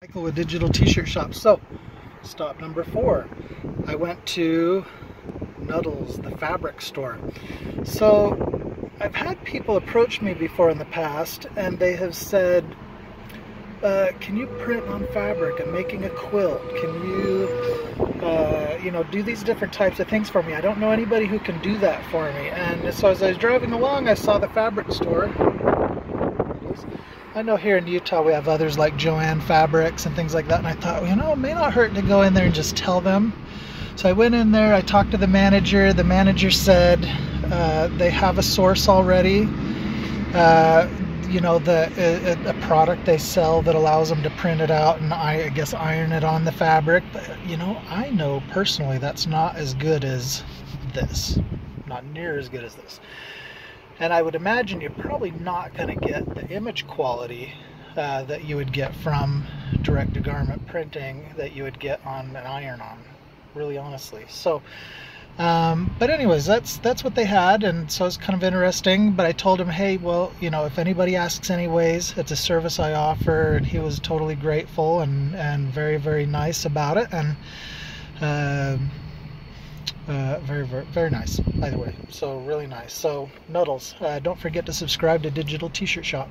Michael with Digital T-Shirt Shop. So, stop number four. I went to Nuttall's, the fabric store. So, I've had people approach me before in the past, and they have said, uh, "Can you print on fabric? I'm making a quilt. Can you, uh, you know, do these different types of things for me? I don't know anybody who can do that for me." And so, as I was driving along, I saw the fabric store I know here in Utah we have others like Joann Fabrics and things like that, and I thought, you know, it may not hurt to go in there and just tell them. So I went in there, I talked to the manager. The manager said uh, they have a source already. Uh, you know, the a, a, product they sell that allows them to print it out and I, I guess iron it on the fabric. But you know, I know personally that's not as good as this. Not near as good as this. And I would imagine you're probably not going to get the image quality uh, that you would get from direct-to-garment printing that you would get on an iron-on, really honestly. So, um, but anyways, that's that's what they had, and so it's kind of interesting. But I told him, hey, well, you know, if anybody asks, anyways, it's a service I offer, and he was totally grateful and and very very nice about it, and. Uh, uh, very, very, very nice, by the way. So really nice. So Nuttall's, uh, don't forget to subscribe to Digital T-Shirt Shop.